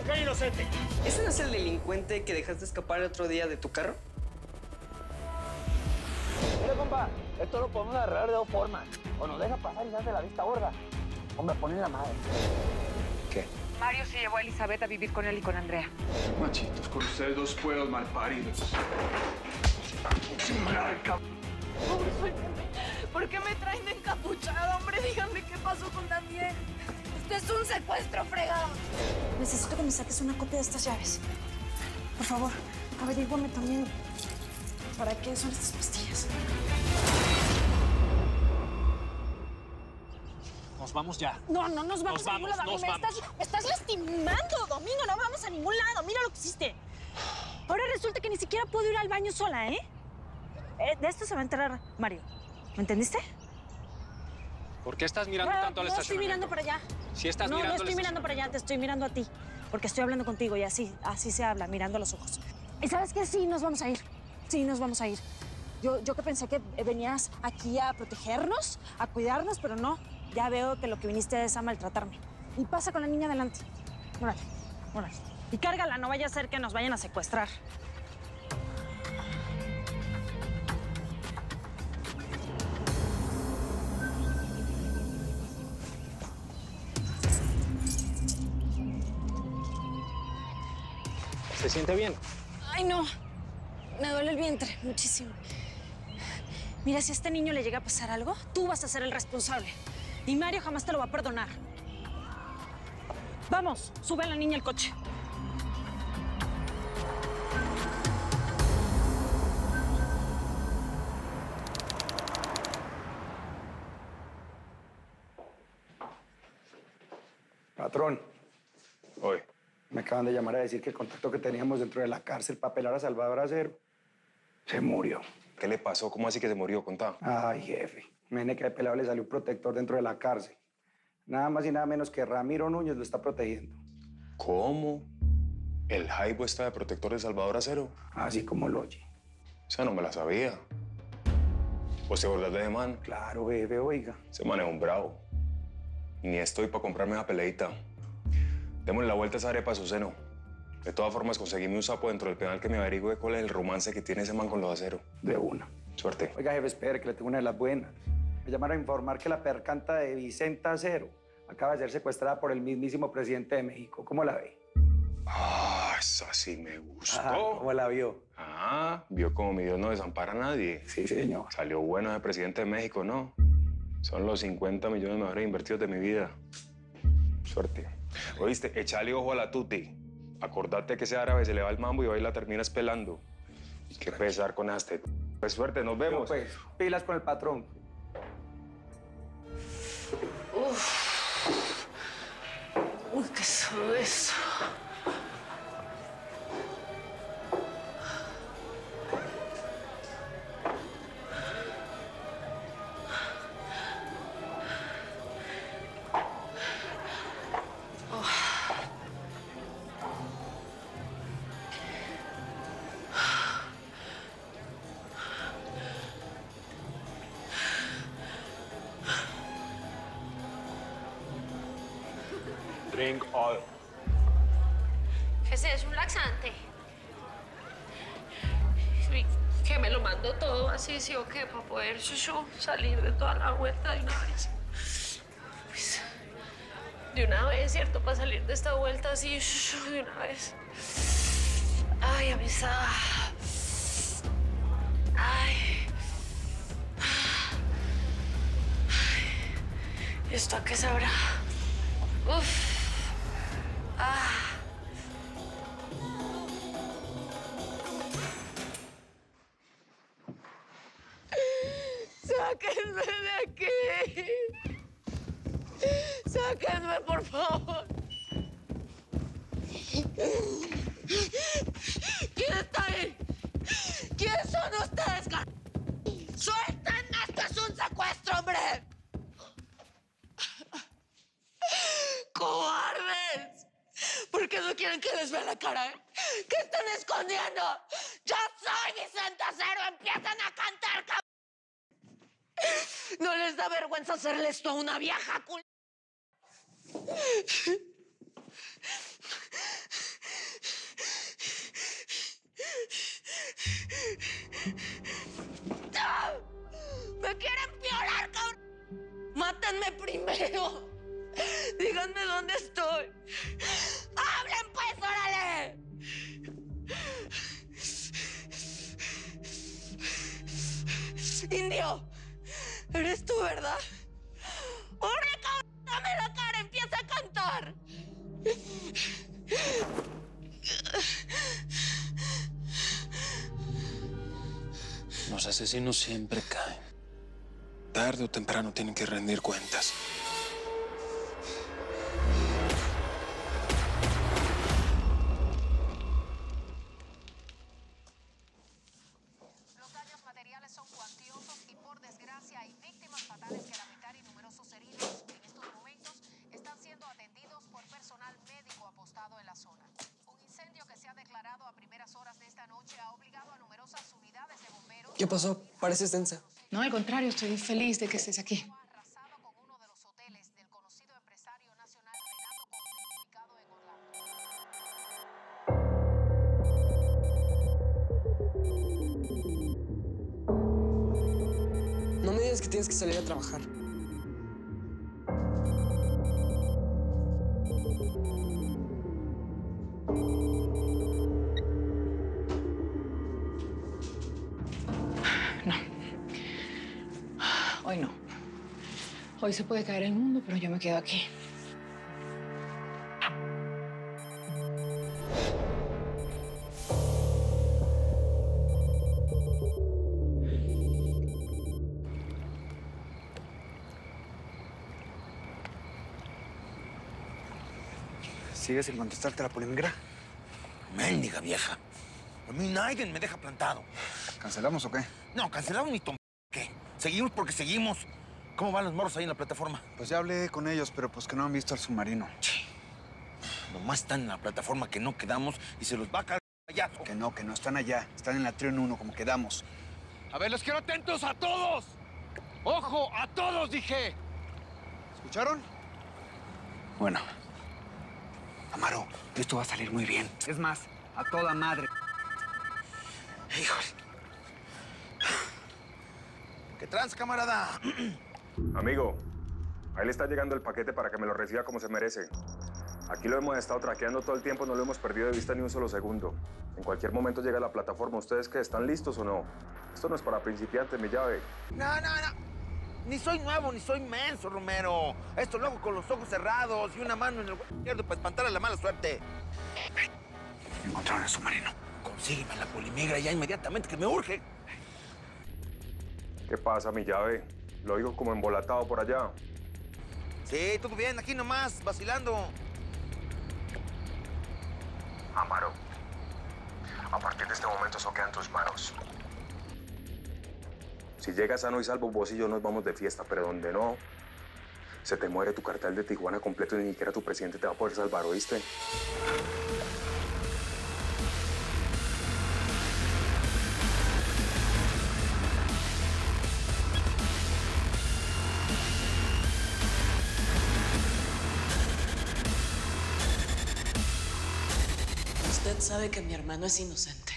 mujer inocente! ¿Ese no es el delincuente que dejaste escapar el otro día de tu carro? Mira, compa, esto lo podemos arreglar de dos formas. O nos deja pasar y se hace la vista gorda. O me ponen la madre. ¿Qué? Mario se llevó a Elizabeth a vivir con él y con Andrea. Machitos, con ustedes dos puedos malparidos. ¿Por qué me traen encapuchado, hombre? Díganme qué pasó con Daniel. Esto es un secuestro fregado. Necesito que me saques una copia de estas llaves. Por favor, averígüame también para qué son estas pastillas. Nos vamos ya. No, no nos vamos Nos a ningún vamos, lado. nos me, vamos. Estás, me estás lastimando, Domingo. No vamos a ningún lado. Mira lo que hiciste. Ahora resulta que ni siquiera puedo ir al baño sola, ¿eh? Eh, de esto se va a enterar Mario. ¿Me entendiste? ¿Por qué estás mirando no, tanto al no estoy estacionamiento? mirando para allá. Si estás no, mirando no al estoy mirando para allá, te estoy mirando a ti. Porque estoy hablando contigo y así, así se habla, mirando a los ojos. ¿Y sabes qué? Sí, nos vamos a ir. Sí, nos vamos a ir. Yo, yo que pensé que venías aquí a protegernos, a cuidarnos, pero no. Ya veo que lo que viniste es a maltratarme. Y pasa con la niña adelante. Órale, órale. Y cárgala, no vaya a ser que nos vayan a secuestrar. ¿Se siente bien? Ay, no. Me duele el vientre muchísimo. Mira, si a este niño le llega a pasar algo, tú vas a ser el responsable. Y Mario jamás te lo va a perdonar. Vamos, sube a la niña al coche. Patrón, acaban de llamar a decir que el contacto que teníamos dentro de la cárcel para pelar a Salvador Acero se murió. ¿Qué le pasó? ¿Cómo así que se murió? Contá. Ay, jefe. Mene que al pelado le salió un protector dentro de la cárcel. Nada más y nada menos que Ramiro Núñez lo está protegiendo. ¿Cómo? ¿El Jaibo está de protector de Salvador Acero? Así como lo oye. Esa no me la sabía. ¿Vos te acordás de man? Claro, jefe, oiga. Ese man es un bravo. Ni estoy para comprarme esa peleita. Démosle la vuelta a esa arepa a su seno. De todas formas, conseguíme un sapo dentro del penal que me averigüe cuál es el romance que tiene ese man con los acero. De una. Suerte. Oiga, jefe, espere, que le tengo una de las buenas. Me llamaron a informar que la percanta de Vicenta Acero acaba de ser secuestrada por el mismísimo presidente de México. ¿Cómo la ve? Ah, esa sí me gustó. Ah, ¿Cómo la vio? Ah, vio como mi Dios no desampara a nadie. Sí, señor. Salió bueno ese presidente de México, ¿no? Son los 50 millones mejores invertidos de mi vida. Suerte. Oíste, echale ojo a la tuti. Acordate que ese árabe se le va el mambo y hoy la terminas pelando. Qué pesar con este. Pues suerte, nos vemos. Pues, pilas con el patrón. Drink all. Ese es un laxante. Que me lo mando todo así, sí o qué, para poder salir de toda la vuelta de una vez. Pues, de una vez, ¿cierto? Para salir de esta vuelta así, de una vez. Ay, amistad. Ay. Ay. ¿Esto a qué sabrá? Uf. Les vea la cara? eh? ¿Qué están escondiendo? ¡Yo soy Vicente Acero! ¡Empiezan a cantar, cab- ¿No les da vergüenza hacerle esto a una vieja cul... ¡Me quieren violar, cabrón! ¡Mátenme primero! Díganme dónde estoy. ¡Hablen, pues, órale! Indio, eres tú, ¿verdad? ¡Órale, cabrón! ¡Dame la cara! ¡Empieza a cantar! Los asesinos siempre caen. Tarde o temprano tienen que rendir cuentas. ¿Qué pasó? Pareces tensa. No, al contrario, estoy feliz de que estés aquí. Se puede caer el mundo, pero yo me quedo aquí. ¿Sigues sin contestarte la polinegra? Méndiga vieja. A mí nadie me deja plantado. ¿Cancelamos o qué? No, cancelamos ni tom... ¿Qué? Seguimos porque seguimos. ¿Cómo van los morros ahí en la plataforma? Pues ya hablé con ellos, pero pues que no han visto al submarino. Nomás están en la plataforma que no quedamos y se los va a el payaso. Que no, que no están allá. Están en la trio en uno, como quedamos. A ver, los quiero atentos a todos. ¡Ojo! ¡A todos, dije! ¿Escucharon? Bueno. Amaro, esto va a salir muy bien. Es más, a toda madre. Híjole. ¿Qué trans, camarada? Amigo, ahí le está llegando el paquete para que me lo reciba como se merece. Aquí lo hemos estado traqueando todo el tiempo, no lo hemos perdido de vista ni un solo segundo. En cualquier momento llega la plataforma. ¿Ustedes qué? ¿Están listos o no? Esto no es para principiantes, mi llave. No, no, no. Ni soy nuevo, ni soy menso, Romero. Esto lo hago con los ojos cerrados y una mano en el izquierdo para espantar a la mala suerte. Encontraron el submarino. Consígueme la polimigra ya inmediatamente, que me urge. ¿Qué pasa, mi llave? Lo oigo como embolatado por allá. Sí, todo bien, aquí nomás, vacilando. Amaro, a partir de este momento eso queda en tus manos. Si llegas sano y salvo, vos y yo nos vamos de fiesta, pero donde no, se te muere tu cartel de Tijuana completo y ni siquiera tu presidente te va a poder salvar, ¿oíste? Sabe que mi hermano es inocente.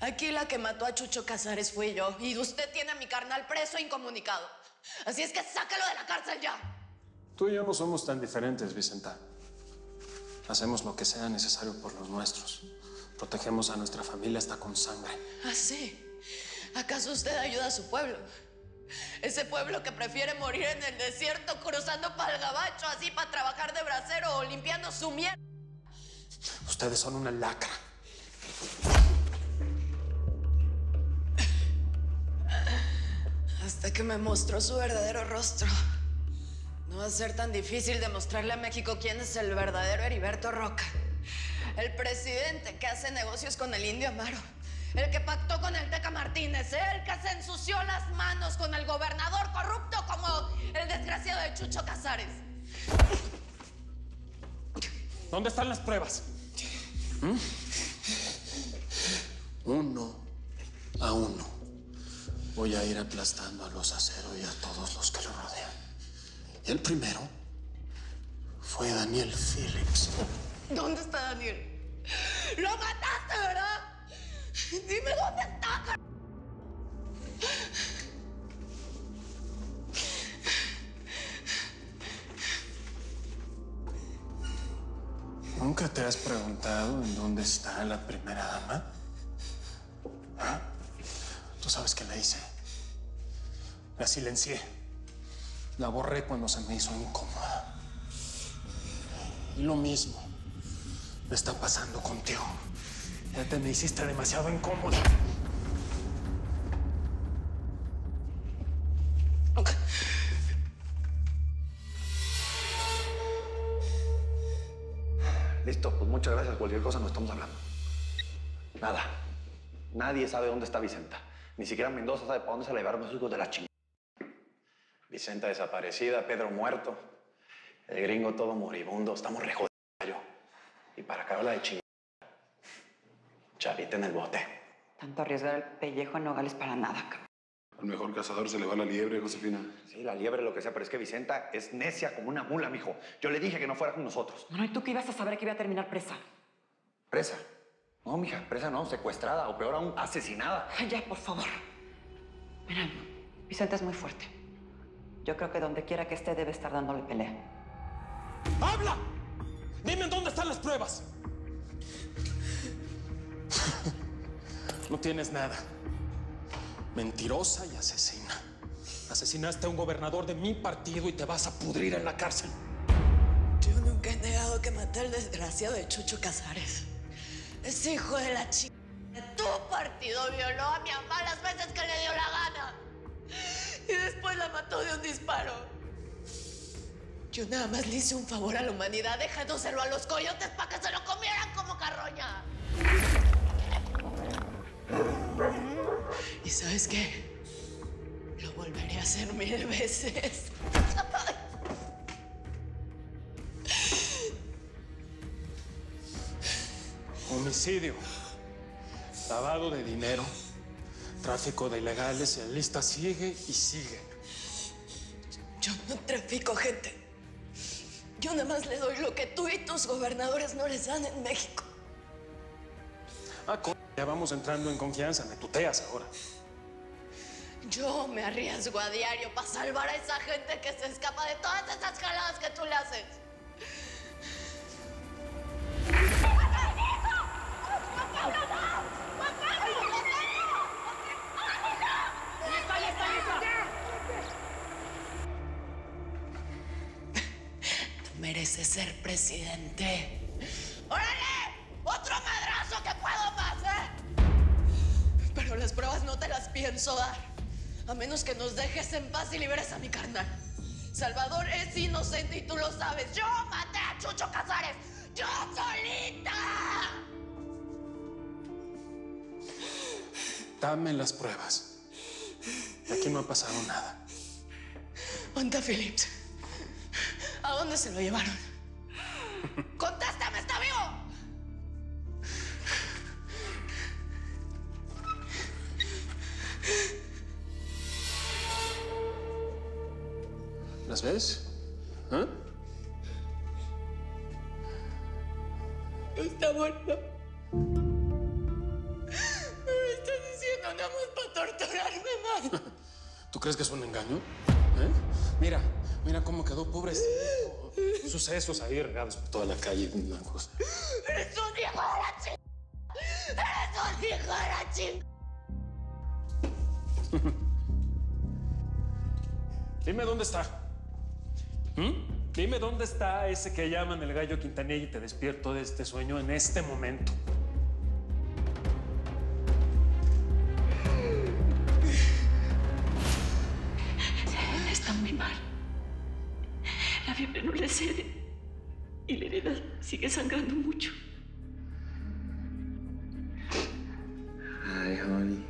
Aquí la que mató a Chucho Casares fui yo. Y usted tiene a mi carnal preso e incomunicado. Así es que sáquelo de la cárcel ya. Tú y yo no somos tan diferentes, Vicenta. Hacemos lo que sea necesario por los nuestros. Protegemos a nuestra familia hasta con sangre. ¿Ah, sí? ¿Acaso usted ayuda a su pueblo? Ese pueblo que prefiere morir en el desierto cruzando para el gabacho así para trabajar de bracero o limpiando su mierda. Ustedes son una lacra. Hasta que me mostró su verdadero rostro. No va a ser tan difícil demostrarle a México quién es el verdadero Heriberto Roca. El presidente que hace negocios con el indio Amaro. El que pactó con el Teca Martínez. El que se ensució las manos con el gobernador corrupto como el desgraciado de Chucho Casares. ¿Dónde están las pruebas? ¿Mm? Uno a uno. Voy a ir aplastando a los aceros y a todos los que lo rodean. Y el primero Fue Daniel Phillips. ¿Dónde está Daniel? ¡Lo mataste, verdad! Dime dónde está, car- ¿Nunca te has preguntado en dónde está la primera dama? ¿Ah? ¿Tú sabes qué le hice? La silencié. La borré cuando se me hizo incómoda. Y lo mismo me está pasando contigo. Ya te me hiciste demasiado incómoda. Listo, pues muchas gracias. Cualquier cosa nos estamos hablando. Nada. Nadie sabe dónde está Vicenta. Ni siquiera Mendoza sabe para dónde se la llevaron esos hijos de la chingada. Vicenta desaparecida, Pedro muerto. El gringo todo moribundo. Estamos re jodidos, yo. Y para acabarla de chingada, Chavita en el bote. Tanto arriesgar el pellejo en Nogales para nada, cabrón. Al mejor cazador se le va la liebre, Josefina. Sí, la liebre, lo que sea, pero es que Vicenta es necia como una mula, mijo. Yo le dije que no fuera con nosotros. Bueno, ¿y tú qué ibas a saber que iba a terminar presa? ¿Presa? No, mija, presa no, secuestrada o peor aún, asesinada. Ay, ya, por favor. Mira, Vicente es muy fuerte. Yo creo que donde quiera que esté debe estar dándole pelea. ¡Habla! Dime en dónde están las pruebas. No tienes nada. Mentirosa y asesina. Asesinaste a un gobernador de mi partido y te vas a pudrir en la cárcel. Yo nunca he negado que maté al desgraciado de Chucho Casares. Ese hijo de la chica tu partido violó a mi mamá las veces que le dio la gana. Y después la mató de un disparo. Yo nada más le hice un favor a la humanidad dejándoselo a los coyotes para que se lo comieran como carroña. ¿Y sabes qué? Lo volveré a hacer mil veces. Homicidio, lavado de dinero, tráfico de ilegales y la lista sigue y sigue. Yo no trafico gente. Yo nada más le doy lo que tú y tus gobernadores no les dan en México. Ah, ya vamos entrando en confianza, me tuteas ahora. Yo me arriesgo a diario para salvar a esa gente que se escapa de todas esas jaladas que tú le haces. Ser presidente. ¡Órale! ¡Otro madrazo que puedo más, eh! Pero las pruebas no te las pienso dar. A menos que nos dejes en paz y liberes a mi carnal. Salvador es inocente y tú lo sabes. Yo maté a Chucho Casares. ¡Yo solita! Dame las pruebas. Aquí no ha pasado nada. ¿Dónde está Phillips? ¿A dónde se lo llevaron? ¡Contéstame, está vivo! ¿Las ves? ¿Ah? Está muerto. Me lo estás diciendo nada más para torturarme más. ¿Tú crees que es un engaño? ¿Eh? Mira, mira cómo quedó pobrecito. Sucesos ahí regados por toda la calle. Una cosa. ¡Eres un hijo de la chingada! ¡Eres un hijo de la chingada! Dime dónde está. ¿Mm? Dime dónde está ese que llaman el gallo Quintanilla y te despierto de este sueño en este momento. La fiebre no le cede. Y la herida sigue sangrando mucho. Hi, honey.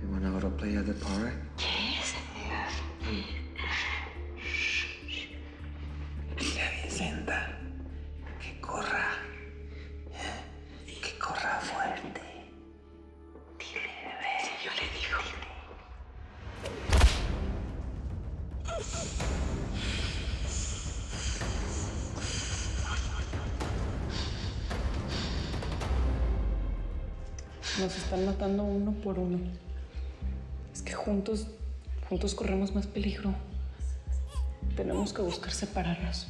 You wanna go to play at the park? Es que juntos, juntos corremos más peligro. Tenemos que buscar separarnos.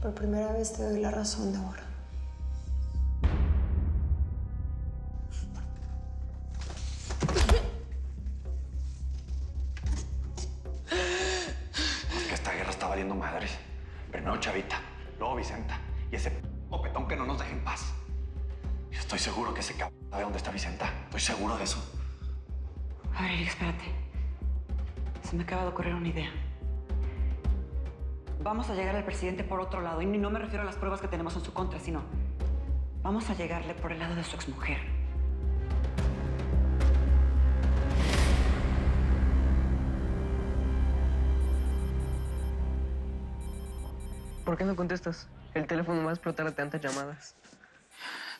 Por primera vez te doy la razón, Deborah. Presidente por otro lado. Y no me refiero a las pruebas que tenemos en su contra, sino vamos a llegarle por el lado de su exmujer. ¿Por qué no contestas? El teléfono va a explotar de tantas llamadas.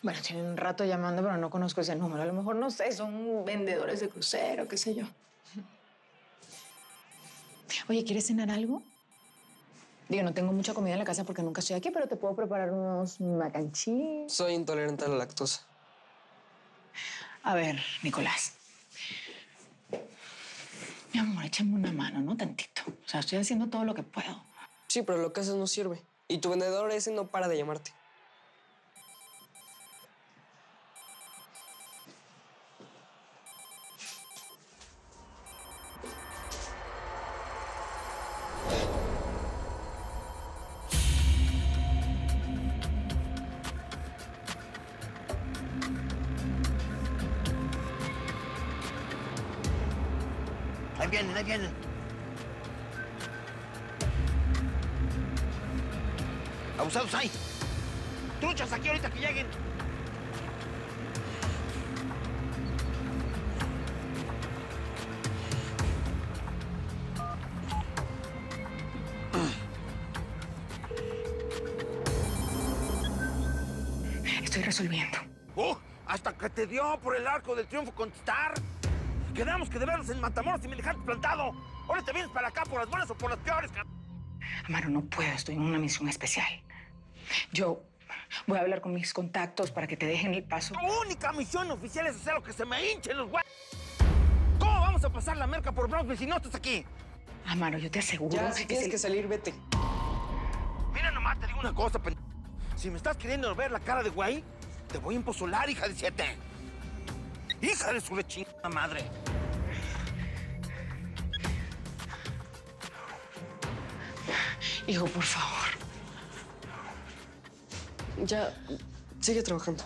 Bueno, tienen un rato llamando, pero no conozco ese número. A lo mejor, no sé, son vendedores de crucero, qué sé yo. Oye, ¿quieres cenar algo? Digo, no tengo mucha comida en la casa porque nunca estoy aquí, pero te puedo preparar unos mac and cheese. Soy intolerante a la lactosa. A ver, Nicolás. Mi amor, échame una mano, ¿no? Tantito. O sea, estoy haciendo todo lo que puedo. Sí, pero lo que haces no sirve. Y tu vendedor ese no para de llamarte. Estoy resolviendo. ¡Oh! Hasta que te dio por el arco del triunfo contestar. Quedamos que de en Matamoros y me dejaste plantado. Ahora te vienes para acá por las buenas o por las peores. Amaro, no puedo, estoy en una misión especial. Yo voy a hablar con mis contactos para que te dejen el paso. Tu única misión oficial es hacer lo que se me hinchen los güeyes. ¿Cómo vamos a pasar la merca por Brownsville si no estás aquí? Amaro, yo te aseguro Ya, si tienes que salir, vete. Mira nomás, te digo una cosa, pen... Si me estás queriendo ver la cara de güey, te voy a empozolar, hija de siete. Hija de su rechingada madre. Hijo, por favor. Ya, sigue trabajando.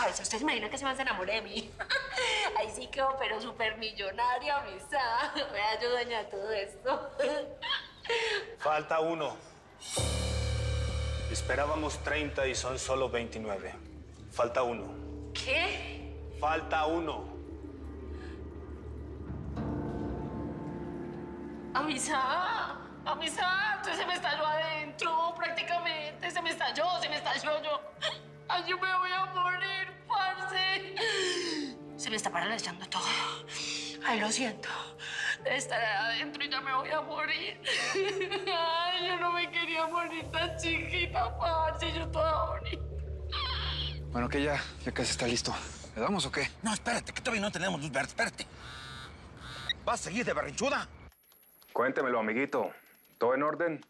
Nunca sabe para eso. ¿Usted se imagina que se me se enamore de mí? Ahí sí quedó, pero súper millonaria, misa. Vea, yo daña todo esto. Falta uno. Esperábamos 30 y son solo 29. Falta uno. ¿Qué? Falta uno. Avisa, avisa, entonces se me estalló adentro, prácticamente, se me estalló, se me estalló yo. Ay, yo me voy a morir, parce. Se me está paralizando todo. Ay, lo siento. Debe estar adentro y ya me voy a morir. Ay, yo no me quería morir tan chiquita, parce, yo toda bonita. Bueno, que ya, ya casi está listo. ¿Le damos o qué? No, espérate, que todavía no tenemos luz verde, espérate. ¿Vas a seguir de berrinchuda? Cuéntemelo, amiguito. ¿Todo en orden?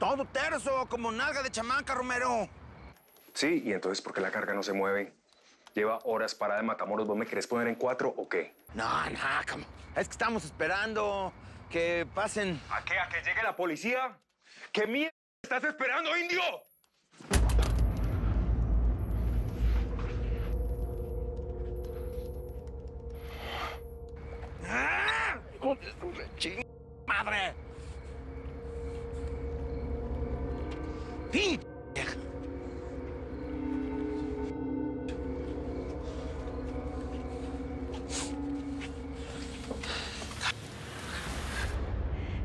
Todo terso, como nalga de chamaca, Romero. Sí, y entonces, ¿por qué la carga no se mueve? Lleva horas parada de Matamoros. ¿Vos me querés poner en cuatro o qué? No, no, como... Es que estamos esperando que pasen... ¿A qué? ¿A que llegue la policía? ¿Qué mierda estás esperando, indio? ¡Ah! ¡Hijo de su rechín... madre! ¡Fin!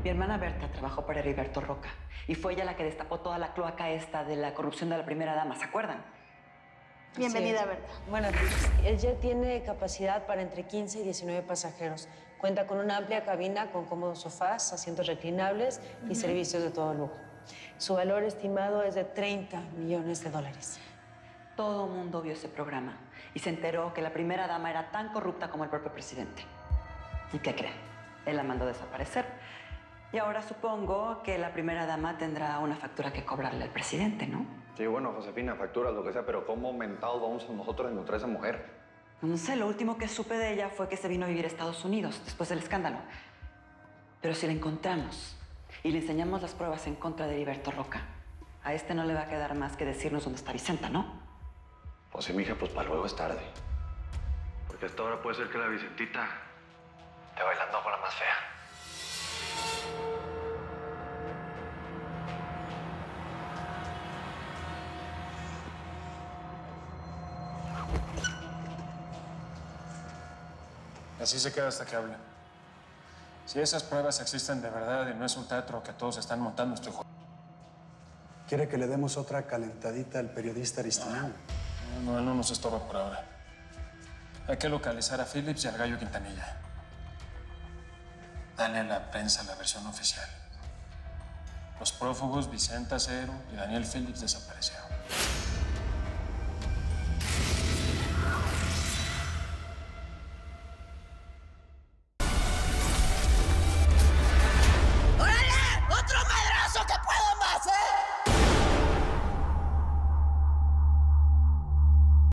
Mi hermana Berta trabajó para Heriberto Roca y fue ella la que destapó toda la cloaca esta de la corrupción de la primera dama, ¿se acuerdan? Bienvenida. Berta. Bueno, el jet tiene capacidad para entre 15 y 19 pasajeros. Cuenta con una amplia cabina con cómodos sofás, asientos reclinables y servicios de todo lujo. Su valor estimado es de 30 millones de dólares. Todo mundo vio ese programa y se enteró que la primera dama era tan corrupta como el propio presidente. ¿Y qué creen? Él la mandó desaparecer. Y ahora supongo que la primera dama tendrá una factura que cobrarle al presidente, ¿no? Sí, bueno, Josefina, facturas, lo que sea, pero ¿cómo mentados vamos nosotros a encontrar a esa mujer? No sé, lo último que supe de ella fue que se vino a vivir a Estados Unidos después del escándalo. Pero si la encontramos y le enseñamos las pruebas en contra de Heriberto Roca, a este no le va a quedar más que decirnos dónde está Vicenta, ¿no? Pues sí, mija, pues para luego es tarde. Porque hasta ahora puede ser que la Vicentita esté bailando con la más fea. Así se queda hasta que hable. Si esas pruebas existen de verdad y no es un teatro que todos están montando, estoy jodido. ¿Quiere que le demos otra calentadita al periodista Aristillán? No, no, no nos estorba por ahora. Hay que localizar a Phillips y al gallo Quintanilla. Dale a la prensa la versión oficial. Los prófugos Vicenta Cero y Daniel Phillips desaparecieron.